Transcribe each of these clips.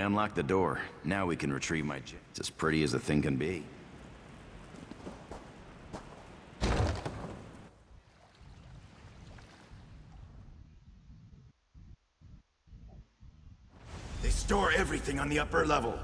I unlocked the door. Now we can retrieve my jet. It's as pretty as a thing can be. They store everything on the upper level.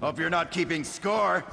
Hope you're not keeping score.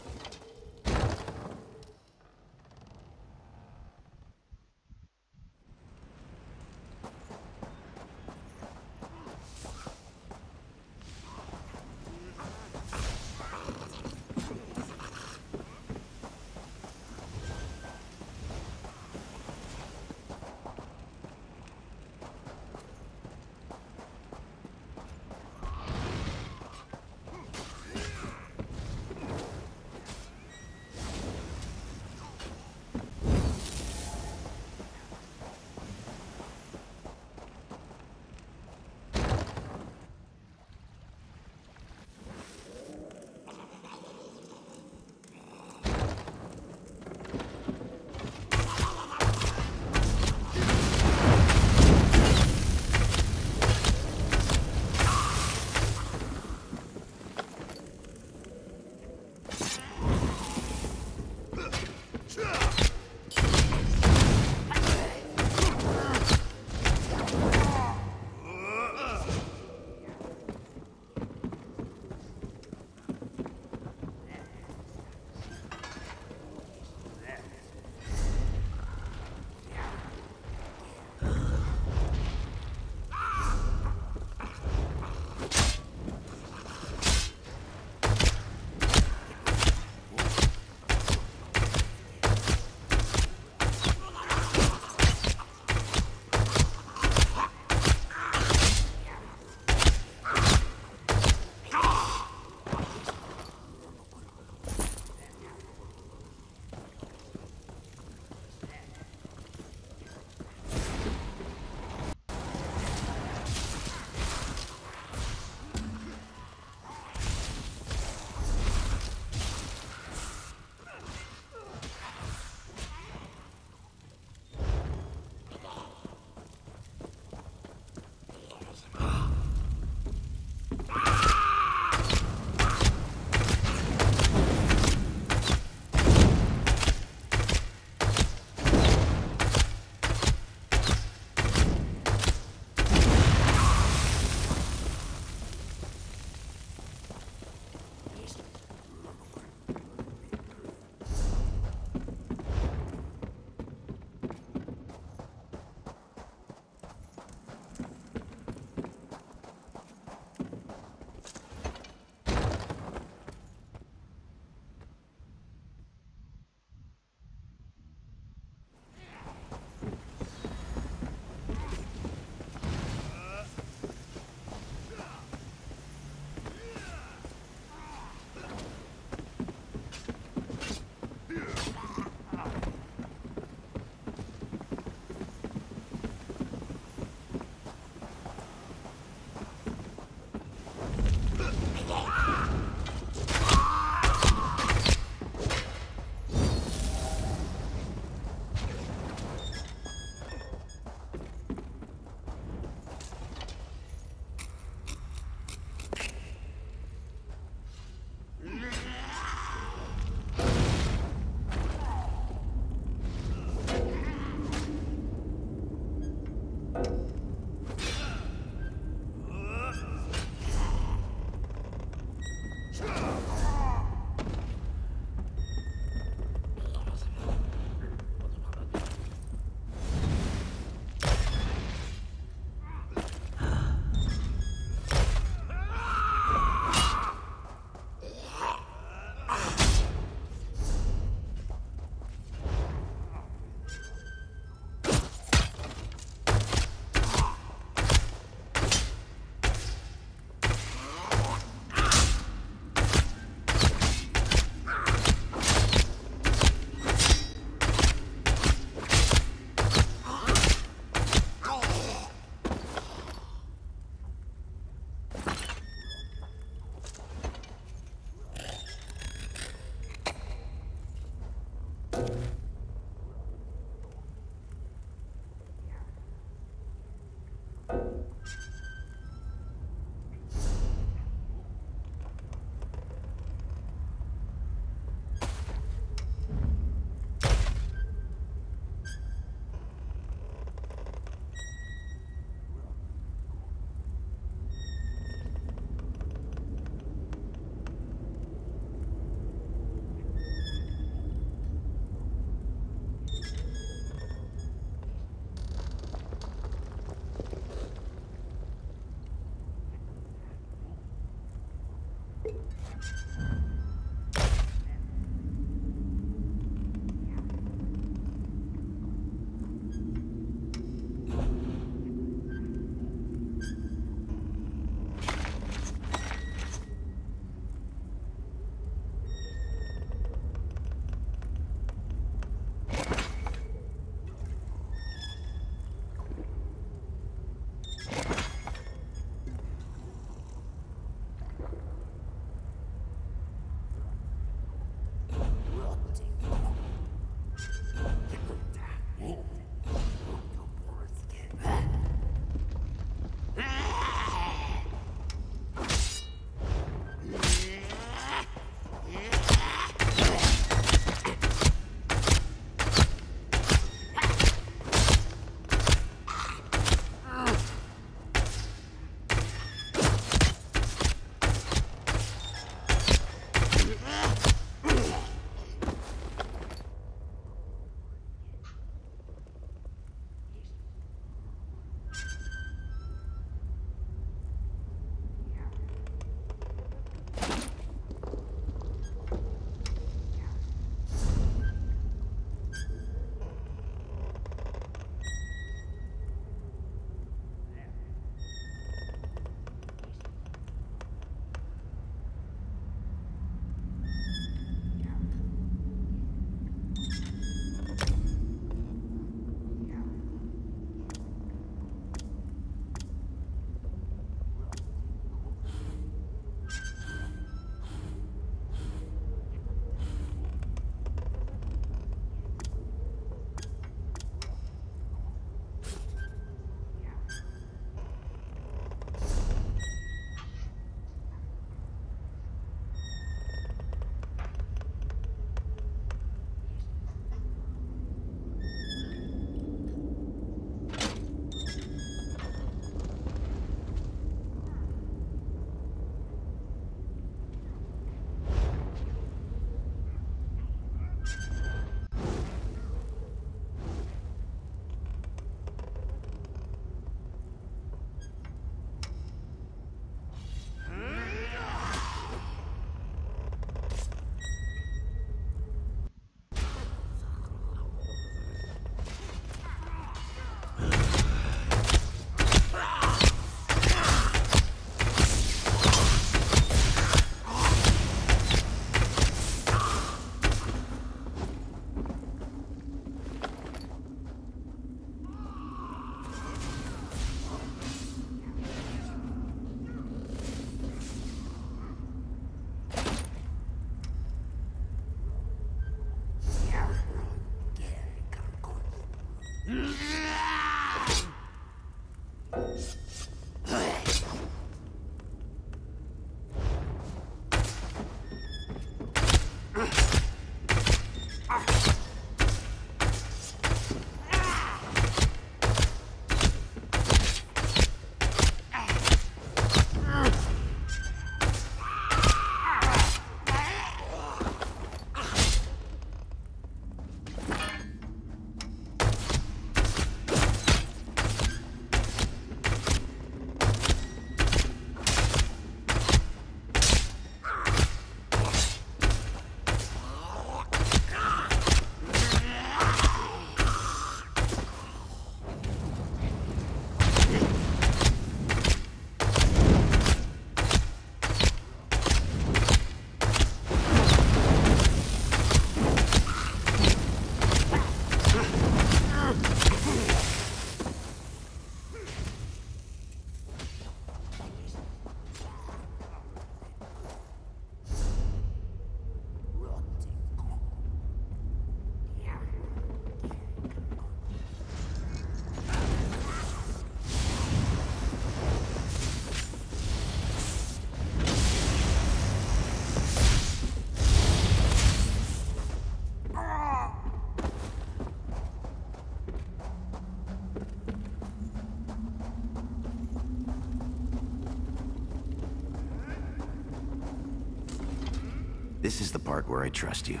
The part where I trust you.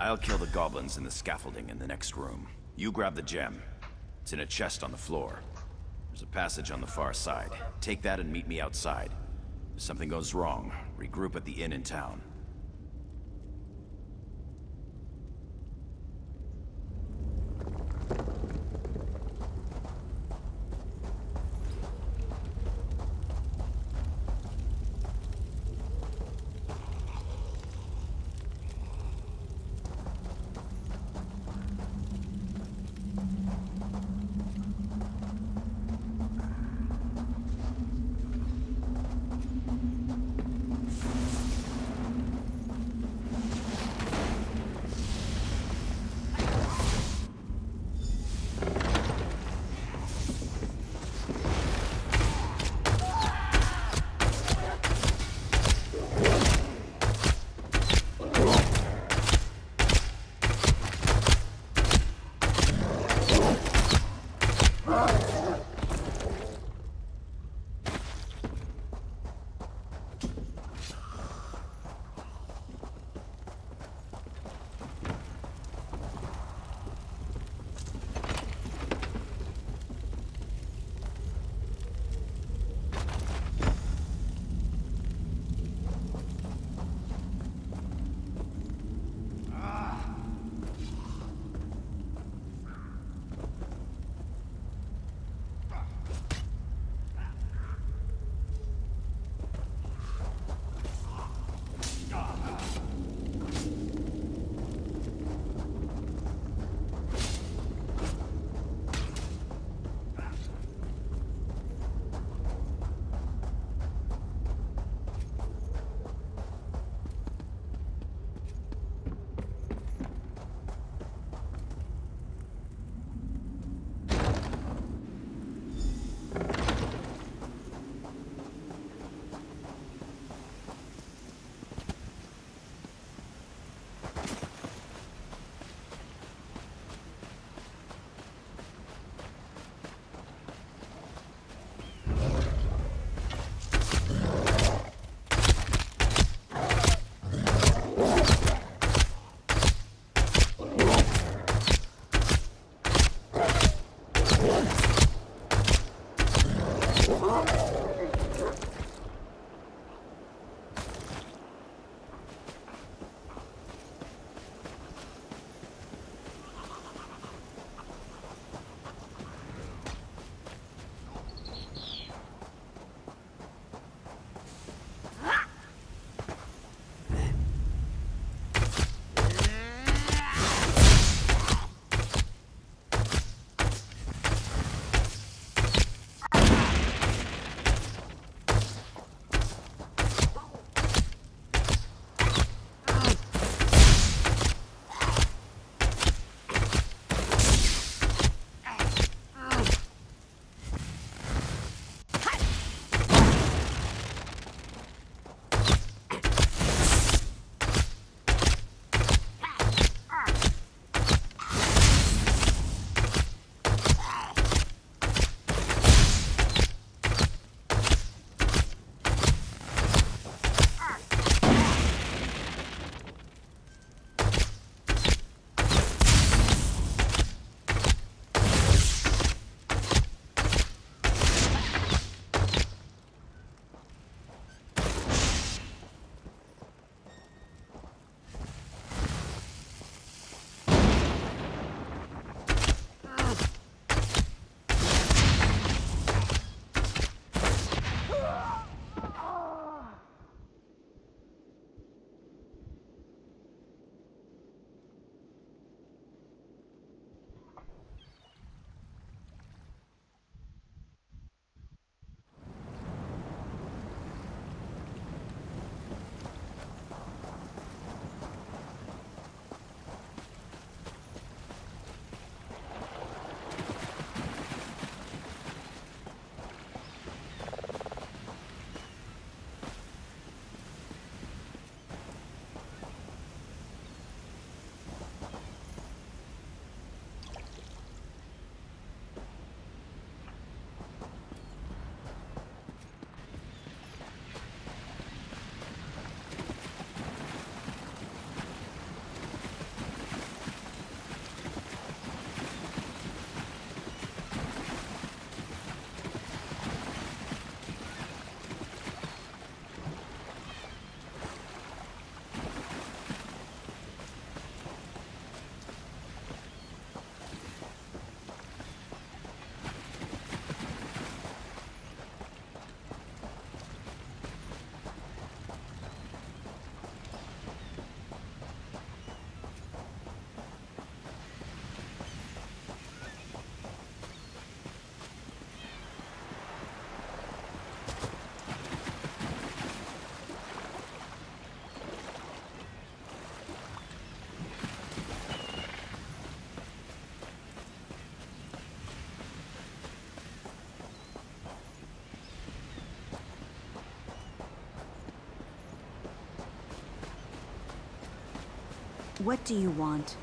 I'll kill the goblins in the scaffolding in the next room. You grab the gem. It's in a chest on the floor. There's a passage on the far side. Take that and meet me outside. If something goes wrong, regroup at the inn in town. What do you want?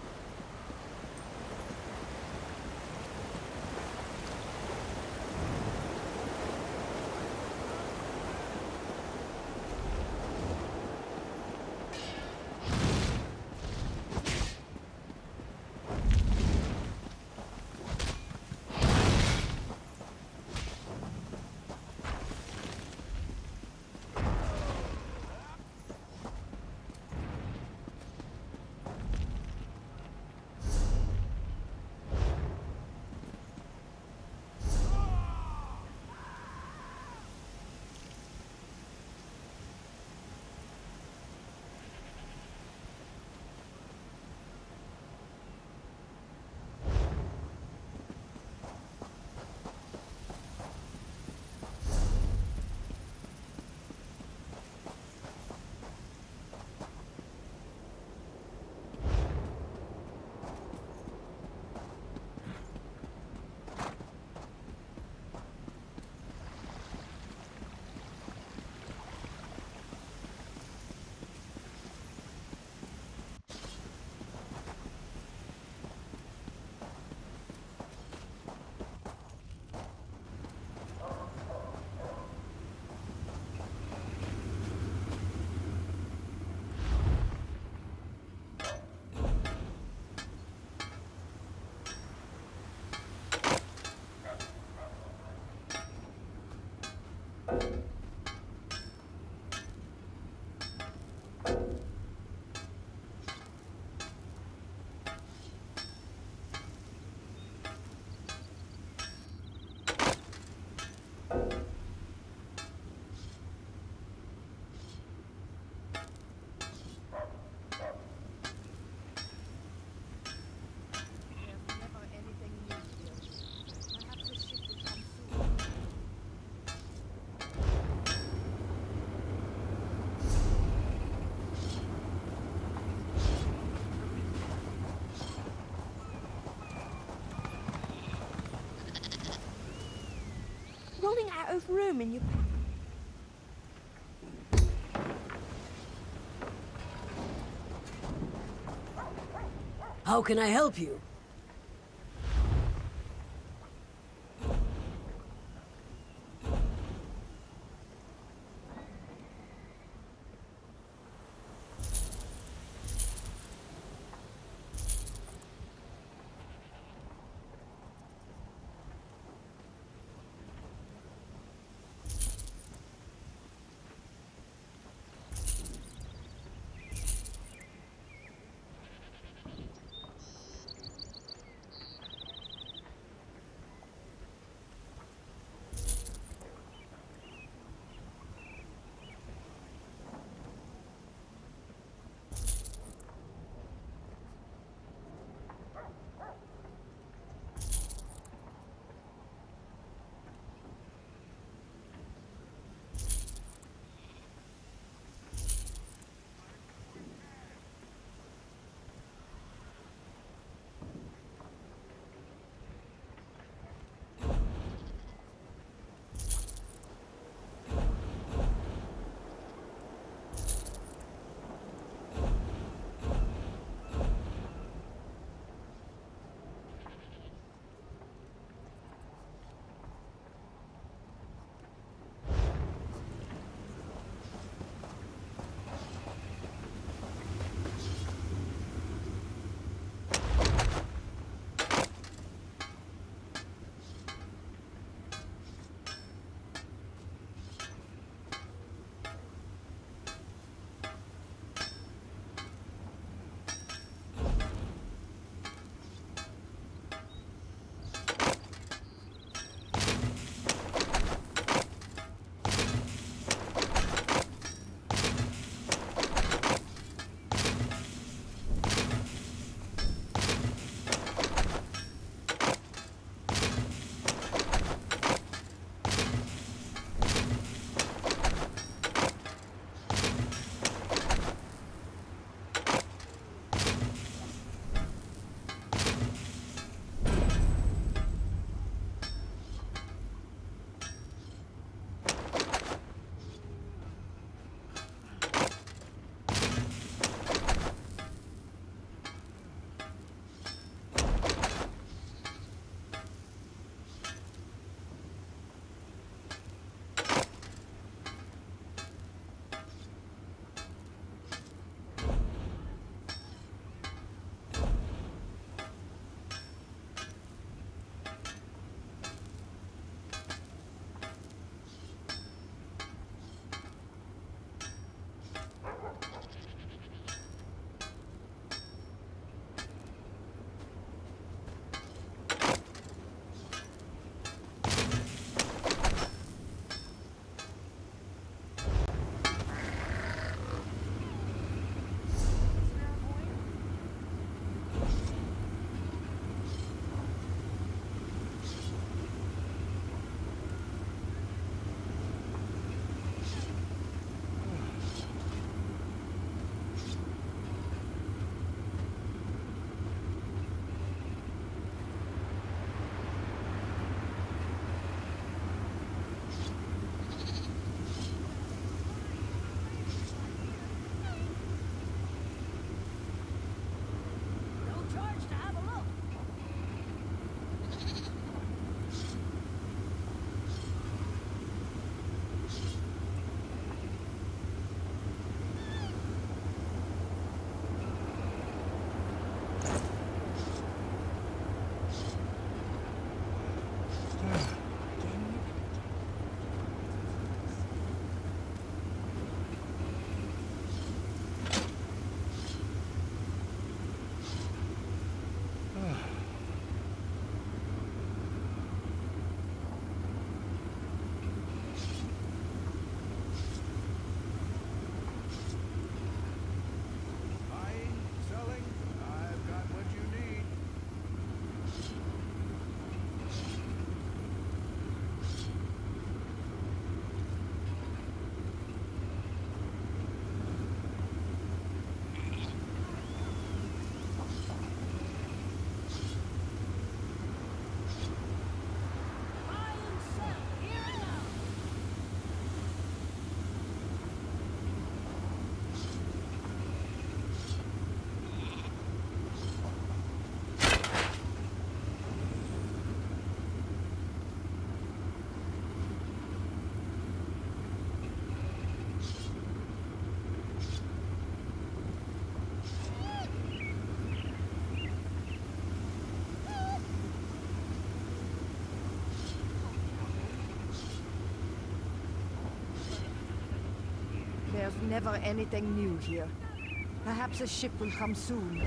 Of room in your... How can I help you? There's never anything new here. Perhaps a ship will come soon.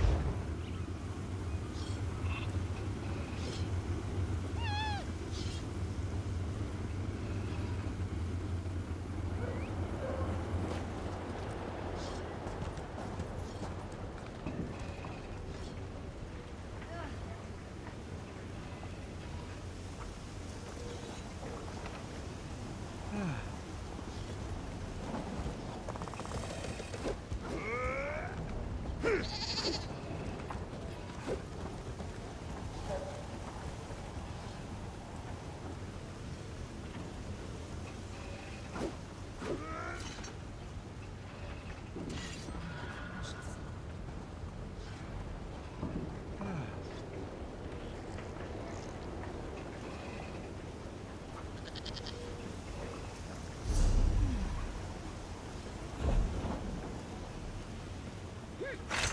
Quick!